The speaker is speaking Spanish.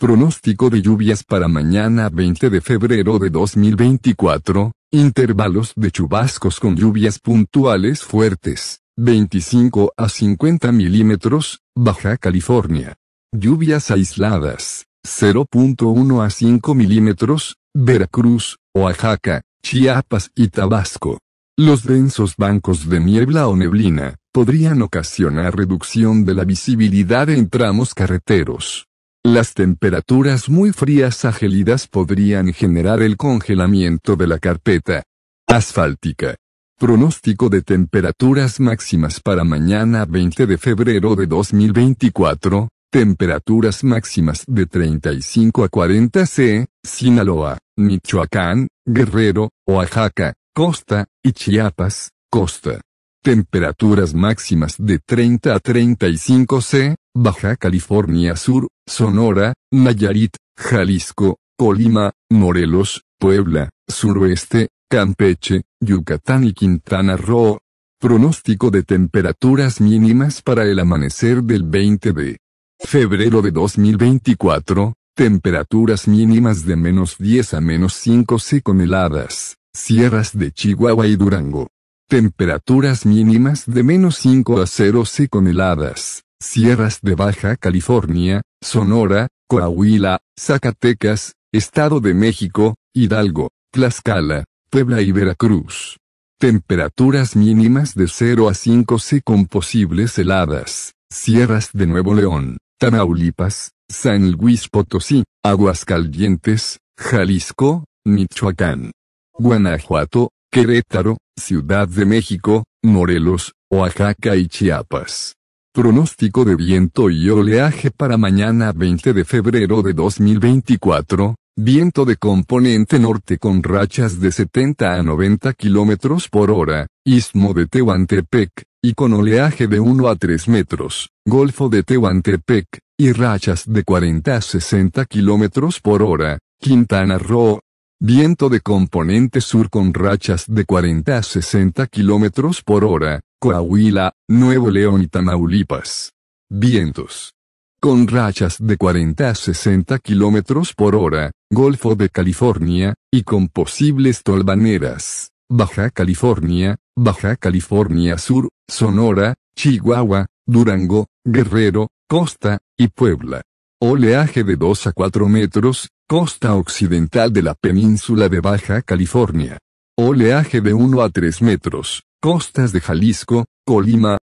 Pronóstico de lluvias para mañana 20 de febrero de 2024, intervalos de chubascos con lluvias puntuales fuertes, 25 a 50 milímetros, Baja California. Lluvias aisladas, 0.1 a 5 milímetros, Veracruz, Oaxaca, Chiapas y Tabasco. Los densos bancos de niebla o neblina, podrían ocasionar reducción de la visibilidad en tramos carreteros. Las temperaturas muy frías a podrían generar el congelamiento de la carpeta asfáltica. Pronóstico de temperaturas máximas para mañana 20 de febrero de 2024, temperaturas máximas de 35 a 40 C, Sinaloa, Michoacán, Guerrero, Oaxaca, Costa, y Chiapas, Costa. Temperaturas máximas de 30 a 35 C, Baja California Sur, Sonora, Nayarit, Jalisco, Colima, Morelos, Puebla, Suroeste, Campeche, Yucatán y Quintana Roo. Pronóstico de temperaturas mínimas para el amanecer del 20 de febrero de 2024, temperaturas mínimas de menos 10 a menos 5 C con heladas, sierras de Chihuahua y Durango. Temperaturas mínimas de menos 5 a 0 C con heladas, sierras de Baja California, Sonora, Coahuila, Zacatecas, Estado de México, Hidalgo, Tlaxcala, Puebla y Veracruz. Temperaturas mínimas de 0 a 5 C con posibles heladas, sierras de Nuevo León, Tamaulipas, San Luis Potosí, Aguascalientes, Jalisco, Michoacán, Guanajuato, Querétaro, Ciudad de México, Morelos, Oaxaca y Chiapas. Pronóstico de viento y oleaje para mañana 20 de febrero de 2024, viento de componente norte con rachas de 70 a 90 km por hora, istmo de Tehuantepec, y con oleaje de 1 a 3 metros, golfo de Tehuantepec, y rachas de 40 a 60 km por hora, Quintana Roo, Viento de componente sur con rachas de 40 a 60 km por hora, Coahuila, Nuevo León y Tamaulipas. Vientos. Con rachas de 40 a 60 km por hora, Golfo de California, y con posibles tolvaneras, Baja California, Baja California Sur, Sonora, Chihuahua, Durango, Guerrero, Costa, y Puebla. Oleaje de 2 a 4 metros, costa occidental de la península de Baja California. Oleaje de 1 a 3 metros, costas de Jalisco, Colima,